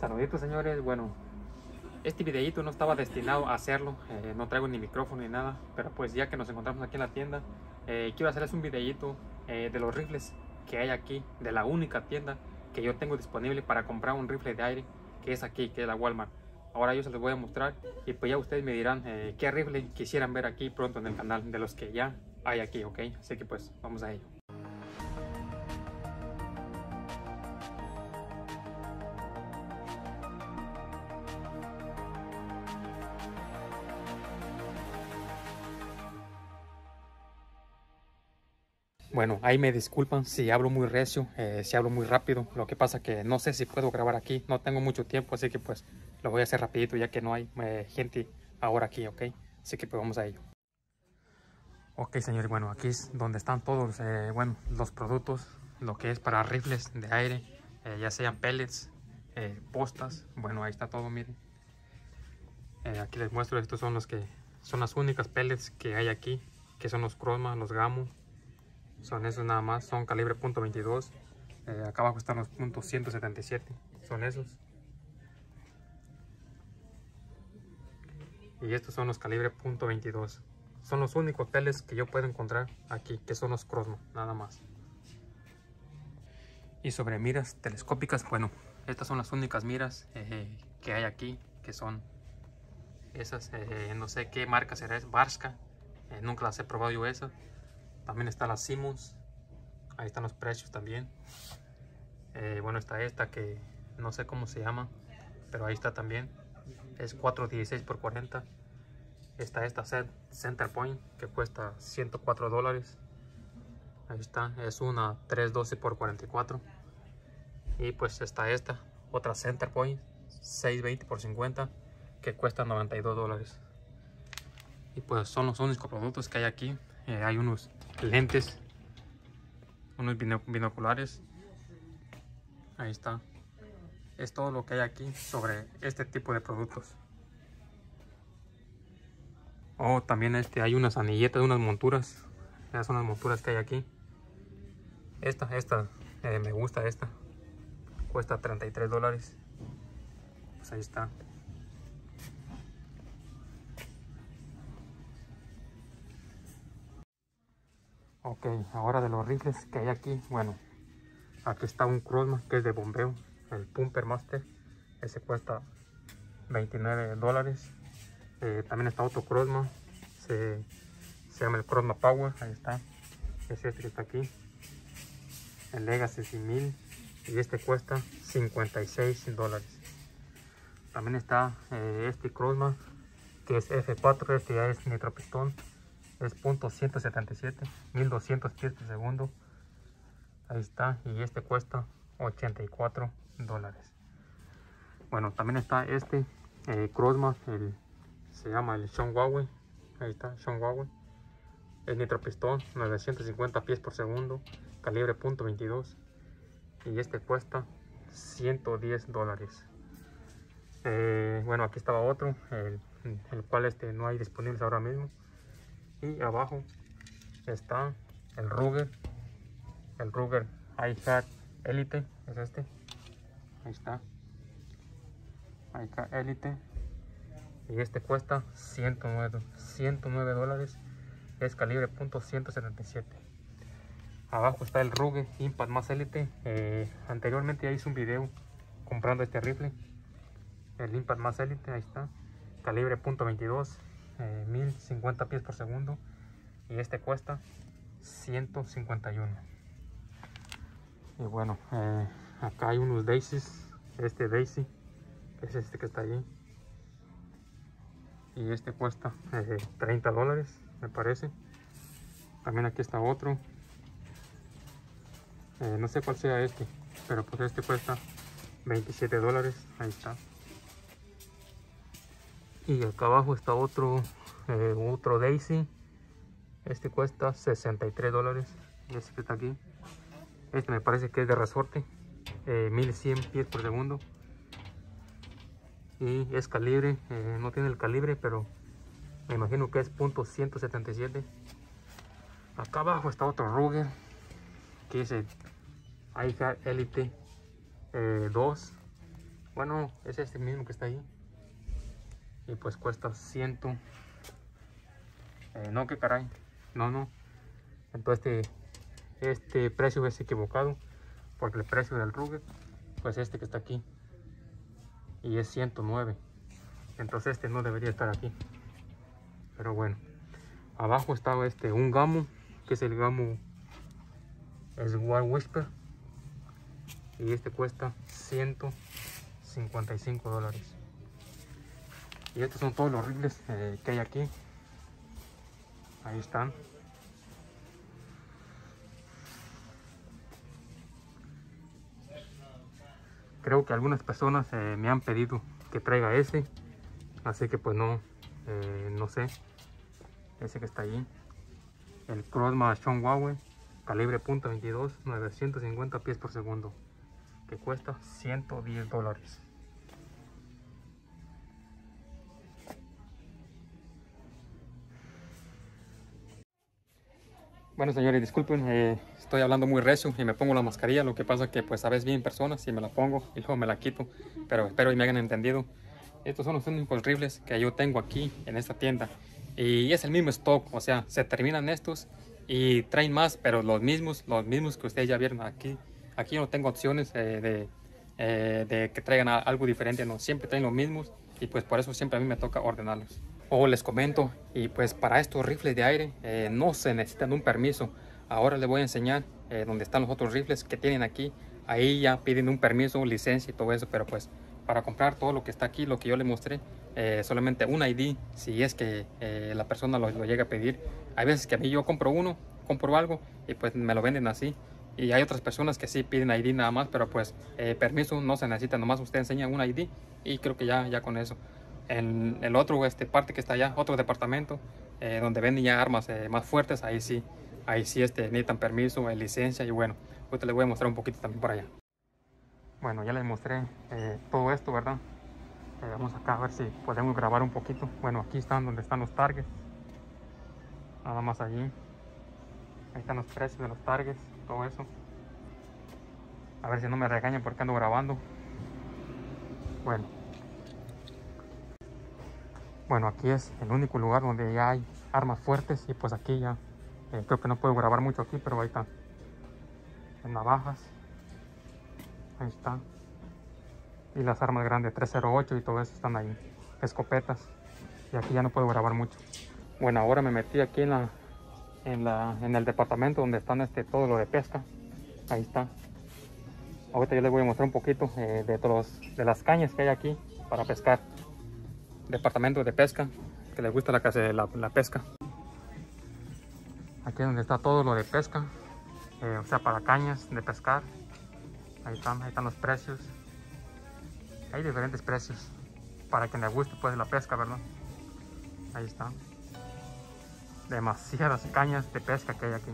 Saluditos señores, bueno, este videito no estaba destinado a hacerlo, eh, no traigo ni micrófono ni nada, pero pues ya que nos encontramos aquí en la tienda, eh, quiero hacerles un videito eh, de los rifles que hay aquí, de la única tienda que yo tengo disponible para comprar un rifle de aire, que es aquí, que es la Walmart. Ahora yo se los voy a mostrar y pues ya ustedes me dirán qué rifle quisieran ver aquí pronto en el canal, de los que ya hay aquí, ok, así que pues vamos a ello. Bueno, ahí me disculpan si hablo muy recio, eh, si hablo muy rápido. Lo que pasa que no sé si puedo grabar aquí. No tengo mucho tiempo, así que pues lo voy a hacer rapidito ya que no hay eh, gente ahora aquí, ¿ok? Así que pues vamos a ello. Ok, señores, bueno, aquí es donde están todos, eh, bueno, los productos, lo que es para rifles de aire, ya sean pellets, postas. Bueno, ahí está todo, miren. aquí les muestro, estos son los que son las únicas pellets que hay aquí, que son los Chroma, los Gamo, son esos nada más, son calibre .22. Eh, acá abajo están los puntos 177, son esos. Y estos son los calibre .22. Son los únicos peles que yo puedo encontrar aquí, que son los Crosmo, nada más. Y sobre miras telescópicas, bueno, estas son las únicas miras eh, que hay aquí, que son esas, eh, no sé qué marca será, es Barska, nunca las he probado yo esas. También está la Simmons. Ahí están los precios también. Eh, bueno, está esta que no sé cómo se llama, pero ahí está también. Es 416 por 40. Está esta Center Point que cuesta 104 dólares. Ahí está, es una 312 por 44. Y pues está esta, otra Center Point 620 por 50 que cuesta 92 dólares. Y pues son los únicos productos que hay aquí. Eh, hay unos lentes, unos binoculares. Ahí está. Es todo lo que hay aquí sobre este tipo de productos. Oh, también este, hay unas anilletas, unas monturas. Esas son las monturas que hay aquí. Esta, esta, eh, me gusta esta. Cuesta 33 dólares. Pues ahí está. Ok, ahora de los rifles que hay aquí, bueno, aquí está un Crosma que es de bombeo, el Pumper Master, ese cuesta 29 dólares. Eh, también está otro Crosma, se, llama el Crosma Power, ahí está, es este que está aquí, el Legacy 1000 y este cuesta 56 dólares. También está eh, este Crosma que es F4, este ya es nitropistón es .177 1200 pies por segundo. Ahí está y este cuesta 84 dólares. Bueno también está este eh, Crossma el, se llama el Sean Huawei. Ahí está Sean Huawei. Es nitropistón 950 pies por segundo calibre .22 y este cuesta 110 dólares. Eh, bueno aquí estaba otro el, el cual este no hay disponibles ahora mismo y abajo está el Ruger el Ruger iHat Elite es este ahí está. iHat Elite. Y este cuesta 109 109 dólares es calibre .177 abajo está el Ruger Impact más Elite. Eh, anteriormente ya hice un video comprando este rifle el Impact más Elite ahí está calibre .22 1050 pies por segundo y este cuesta 151 y bueno eh, acá hay unos daisies este daisy es este que está allí y este cuesta 30 eh, dólares me parece. También aquí está otro eh, no sé cuál sea este pero pues este cuesta 27 dólares ahí está y acá abajo está otro eh, otro Daisy. Este cuesta 63 dólares. Este que está aquí este me parece que es de resorte 1100 eh, pies por segundo. Y es calibre eh, no tiene el calibre pero me imagino que es punto .177 acá abajo está otro Ruger que es el iHat Elite 2 Bueno, es este mismo que está ahí. Y pues cuesta ciento... Eh, no, que caray. No, no. Entonces este, este precio es equivocado. Porque el precio del Ruger, pues este que está aquí. Y es 109. Entonces este no debería estar aquí. Pero bueno. Abajo estaba este, un gamo. Que es el gamo... Es Wild Whisper. Y este cuesta 155 dólares. Y estos son todos los rifles eh, que hay aquí. Ahí están. Creo que algunas personas eh, me han pedido que traiga ese. Así que pues no, eh, no sé. Ese que está ahí. El Crossma Sean Huawei. Calibre .22, 950 pies por segundo. Que cuesta 110 dólares. Bueno señores, disculpen, eh, estoy hablando muy recio y me pongo la mascarilla, lo que pasa que pues sabes bien personas y me la pongo y luego me la quito, pero espero y me hayan entendido. Estos son los únicos rifles que yo tengo aquí en esta tienda y es el mismo stock, o sea, se terminan estos y traen más, pero los mismos, los mismos que ustedes ya vieron aquí. Aquí no tengo opciones eh, de, eh, de, que traigan algo diferente, no, siempre traen los mismos y pues por eso siempre a mí me toca ordenarlos o les comento y pues para estos rifles de aire eh, no se necesitan un permiso. Ahora les voy a enseñar eh, dónde están los otros rifles que tienen aquí. Ahí ya piden un permiso licencia y todo eso pero pues para comprar todo lo que está aquí lo que yo les mostré eh, solamente un ID si es que la persona lo, llega a pedir. Hay veces que a mí yo compro uno compro algo y pues me lo venden así. Y hay otras personas que sí piden ID nada más pero pues permiso no se necesita nomás usted enseña un ID y creo que ya ya con eso en el otro este, parte que está allá, otro departamento, eh, donde venden ya armas eh, más fuertes, ahí sí, ahí sí este, necesitan permiso, eh, licencia y bueno, ahorita les voy a mostrar un poquito también por allá. Bueno, ya les mostré todo esto, ¿verdad? vamos acá a ver si podemos grabar un poquito. Bueno, aquí están donde están los targets. Nada más allí. Ahí están los precios de los targets, todo eso. A ver si no me regañan porque ando grabando. Bueno, bueno, aquí es el único lugar donde ya hay armas fuertes y pues aquí ya eh, creo que no puedo grabar mucho aquí, pero ahí están. En navajas. Ahí están. Y las armas grandes 308 y todo eso están ahí. Escopetas. Y aquí ya no puedo grabar mucho. Bueno, ahora me metí aquí en la en, la, en el departamento donde están este, todo lo de pesca. Ahí está. Ahorita yo les voy a mostrar un poquito eh, de, todos, de las cañas que hay aquí para pescar departamento de pesca, que les gusta la, la, la pesca. Aquí es donde está todo lo de pesca, eh, o sea, para cañas de pescar. Ahí están, ahí están los precios. Hay diferentes precios para que les guste pues la pesca, ¿verdad? Ahí están. Demasiadas cañas de pesca que hay aquí.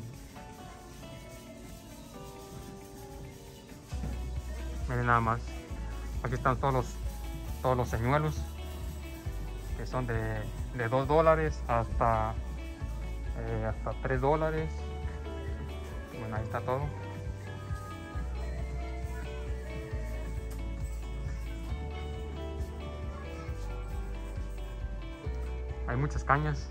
Miren nada más. Aquí están todos los, todos los señuelos que son de, de 2 dólares hasta, eh, hasta 3 dólares. Bueno, ahí está todo. Hay muchas cañas.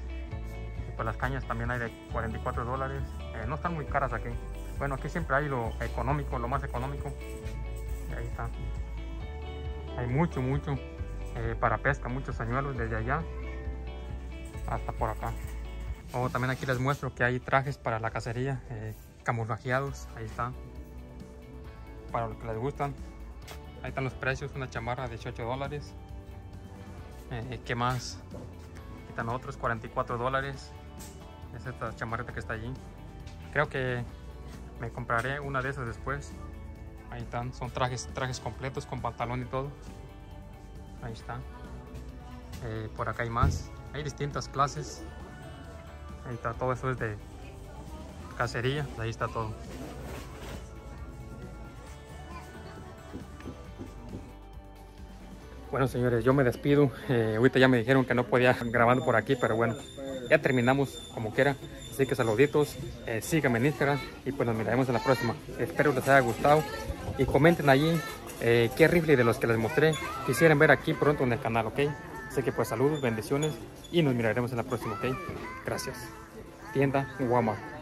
Y pues las cañas también hay de 44 dólares. Eh, no están muy caras aquí. Bueno, aquí siempre hay lo económico, lo más económico. Y ahí está. Hay mucho, mucho. Eh, para pesca, muchos señuelos desde allá hasta por acá. O también aquí les muestro que hay trajes para la cacería, eh, camuflajeados, ahí están. Para los que les gustan. Ahí están los precios, una chamarra de 18 dólares. Eh, ¿Qué más? Aquí están otros, 44 dólares. Es esta chamarreta que está allí. Creo que me compraré una de esas después. Ahí están, son trajes, trajes completos con pantalón y todo ahí está. Eh, por acá hay más. Hay distintas clases. Ahí está todo eso es de cacería. Ahí está todo. Bueno señores yo me despido. Eh, ahorita ya me dijeron que no podía grabando por aquí pero bueno ya terminamos como quiera. Así que saluditos. Eh, síganme en Instagram y pues nos miraremos en la próxima. Espero les haya gustado y comenten allí eh, qué rifle de los que les mostré quisieran ver aquí pronto en el canal, ¿ok? Así que pues saludos, bendiciones y nos miraremos en la próxima, ¿ok? Gracias. Tienda Walmart.